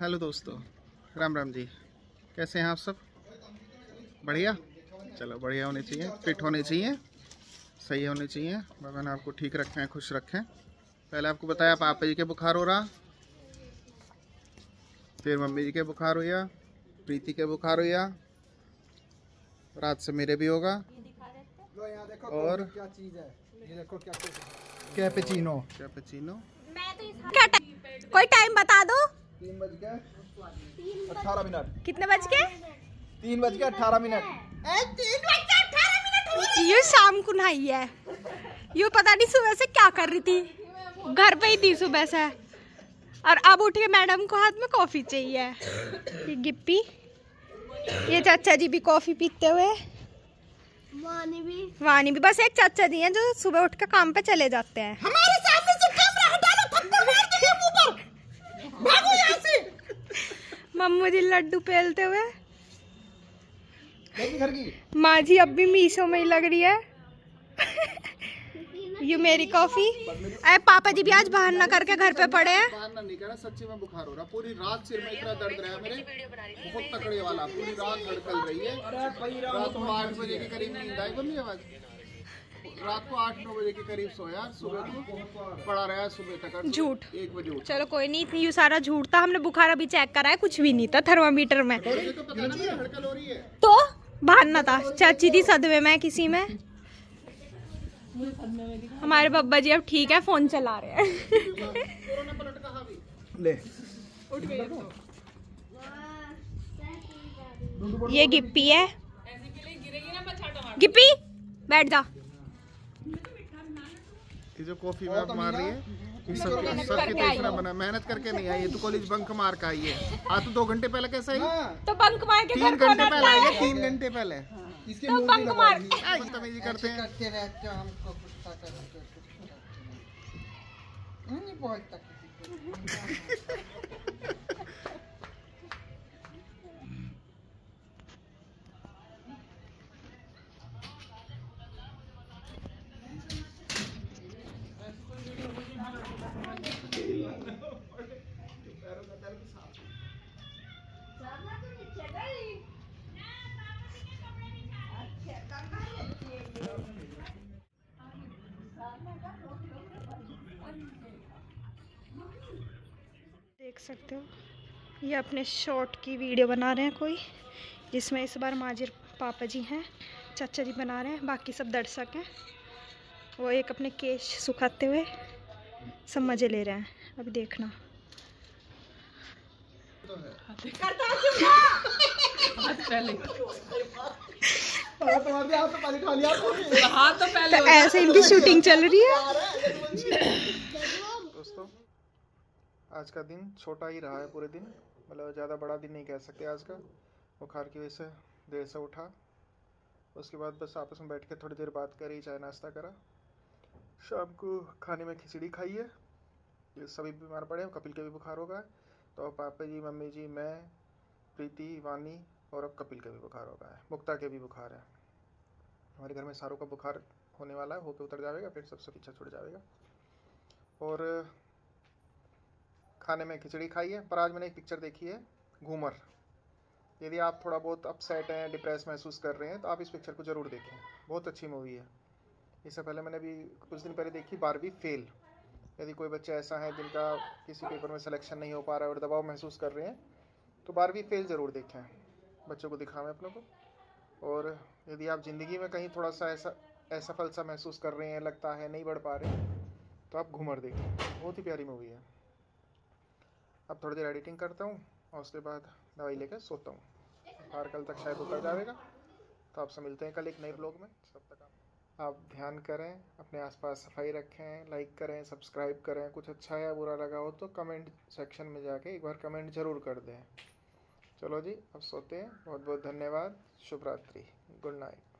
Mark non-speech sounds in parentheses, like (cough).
Hello दोस्तों राम राम जी। कैसे हैं आप सब? बढ़िया? चलो बढ़िया होने चाहिए फिट होने चाहिए सही होने चाहिए। भगवान आपको ठीक रखें खुश रखें। पहले आपको बताया पापा जी के बुखार हो रहा? फिर मम्मी जी के बुखार हुआ प्रीति के बुखार हुआ रात से मेरे भी होगा। लो यहाँ देखो और? क्या चीज़ है। ये देखो क्या कैपेचिनो। कैपेचिनो? क्या कोई टाइम बता दो। तीन बज के अठारह मिनट। कितने बज के तीन बज के अठारह मिनट। ये शाम को नहाई है। ये पता नहीं सुबह से क्या कर रही थी। घर पे ही थी सुबह से। और अब उठ के मैडम को हाथ में कॉफ़ी चाहिए। ये गिप्पी। ये चाचा जी भी कॉफ़ी पीते हुए। वानी भी। वानी भी। बस एक चाचा जी हैं जो सुबह उठ के काम पे चले जाते हैं। हमारे सामने से कैमरा हटा लो थप्पड़ मार दूँगी मुँह पर भागो यहाँ से मम्मू जी लड्डू पेलते हुए। देखी घर की? माँ जी अब भी मीशो में ही लग रही है। ये मेरी कॉफ़ी अरे पापा जी भी आज बाहर ना करके घर पे पड़े हैं। सच्ची में बुखार हो रहा। पूरी रात सिर में इतना दर्द रहा मेरे। बहुत तकड़े वाला। पूरी रात धड़कल रही है। रात बजे के करीब नींद आई आवाज़। रात को आठ नौ बजे के करीब सोया सुबह को पड़ा रहा सुबह तक। झूठ। एक बजे चलो कोई नहीं इतनी सारा झूठ था हमने बुखार अभी चेक करा है कुछ भी नहीं था थर्मामीटर में। तो हो है। तो बहाना था चाची थी सदमे में किसी में? हमारे बब्बा जी अब ठीक है फ़ोन चला रहे हैं। ले। ये गिप्पी है। गिप्पी बैठ जा। ये जो कॉफ़ी में आप मार रही है ये सब सब की तो इतना बना मेहनत करके नहीं आई ये तो कॉलेज बंक मार का आई है। आ तो दो घंटे पहले कैसे आई? हाँ। तो बंक मार के तीन घंटे पहले आई है? है? तीन घंटे पहले। इसके तो बंक मार बदतमीजी करते हैं। करते रहते हो हमको गुस्सा करते हो नहीं बहुत (laughs) (laughs) देख सकते हो। ये अपने शॉर्ट की वीडियो बना रहे हैं कोई जिसमें इस बार माजिर पापा जी हैं चाचा जी बना रहे हैं बाकी सब दर्शक हैं। वो एक अपने केश सुखाते हुए सब मज़े ले रहे हैं। अभी देखना। तो पानी खा लिया तो ऐसे इनकी शूटिंग चल रही है? आज का दिन छोटा ही रहा है पूरे दिन मतलब ज़्यादा बड़ा दिन नहीं कह सकते आज का। बुखार की वजह से देर से उठा। उसके बाद बस आपस में बैठ के थोड़ी देर बात करी, चाय नाश्ता करा। शाम को खाने में खिचड़ी खाई है। सभी बीमार पड़े हैं, कपिल के भी बुखार होगा तो पापा जी, मम्मी जी, मैं, प्रीति, वानी और अब कपिल का भी बुखार होगा है। मुक्ता के भी बुखार है। हमारे घर में सारों का बुखार होने वाला है हो पे उतर जाएगा, फिर सबसे पीछा छुड़ जाएगा। और खाने में खिचड़ी खाई है, पर आज मैंने एक पिक्चर देखी है, घूमर। यदि आप थोड़ा बहुत अपसेट हैं डिप्रेस महसूस कर रहे हैं तो आप इस पिक्चर को ज़रूर देखें। बहुत अच्छी मूवी है। इससे पहले मैंने अभी कुछ दिन पहले देखी बारहवीं फेल यदि कोई बच्चा ऐसा है जिनका किसी पेपर में सिलेक्शन नहीं हो पा रहा है और दबाव महसूस कर रहे हैं तो बारहवीं फेल ज़रूर देखें। बच्चों को दिखावें अपनों को। और यदि आप ज़िंदगी में कहीं थोड़ा सा ऐसा, असफल सा महसूस कर रहे हैं, लगता है नहीं बढ़ पा रहे तो आप घूमर देखें। बहुत ही प्यारी मूवी है। अब थोड़ी देर एडिटिंग करता हूँ और उसके बाद दवाई लेकर सोता हूँ। बाहर कल तक शायद उतर जाएगा। तो आपसे मिलते हैं कल एक नए ब्लॉग में। तब तक आप आप ध्यान करें, अपने आसपास सफ़ाई रखें लाइक करें सब्सक्राइब करें। कुछ अच्छा या बुरा लगा हो तो कमेंट सेक्शन में जाके एक बार कमेंट ज़रूर कर दें। चलो जी, अब सोते हैं। बहुत बहुत धन्यवाद। शुभ रात्रि गुड नाइट